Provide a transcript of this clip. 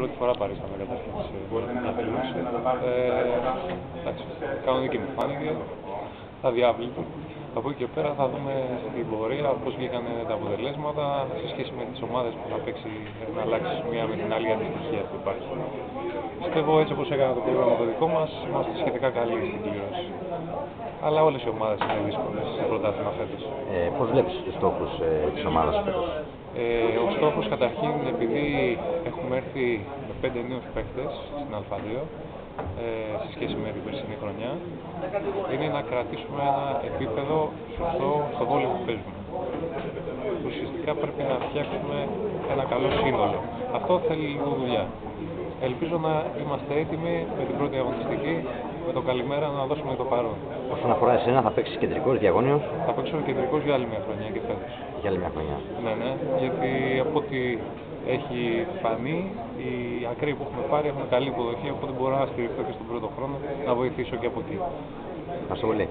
πρώτη φορά παρίσταμε καταρχήν σε φίλους. Ε, εντάξει, κανονική μου φάνηκε, αδιάβλητο. Από εκεί και πέρα θα δούμε στην πορεία πώς βγήκαν τα αποτελέσματα σε σχέση με τις ομάδες που θα παίξει να αλλάξεις μία με την άλλη για τη στοιχεία που υπάρχει. Πιστεύω έτσι όπως έκανε το πρόγραμμα το δικό μας, είμαστε σχετικά καλοί στην κλήρωση. Αλλά όλες οι ομάδες είναι δύσκολες σε πρωτάθλημα φέτος. Ε, πώς βλέπεις τους στόχους ε, της ομάδας φέτος; Ε, ο στόχος καταρχήν επειδή έχουμε έρθει με πέντε νέους παίχτες στην Α2 ε, σε σχέση με την περσινή χρονιά είναι να κρατήσουμε ένα επίπεδο σωστό στο βόλιο που παίζουμε. Ουσιαστικά πρέπει να φτιάξουμε ένα καλό σύνολο. Αυτό θέλει λίγο δουλειά. Ελπίζω να είμαστε έτοιμοι με την πρώτη αγωνιστική, με το καλημέρα να δώσουμε το παρόν. Όσον αφορά εσένα, θα παίξεις κεντρικός διαγώνιος; Θα παίξω κεντρικός για άλλη μια χρονιά και φέτος. Για άλλη μια χρονιά. Ναι, ναι, γιατί από ό,τι έχει φανεί, οι ακραίοι που έχουμε πάρει έχουν καλή υποδοχή, οπότε μπορώ να στηριχθώ και στον πρώτο χρόνο να βοηθήσω και από εκεί. Ευχαριστώ πολύ.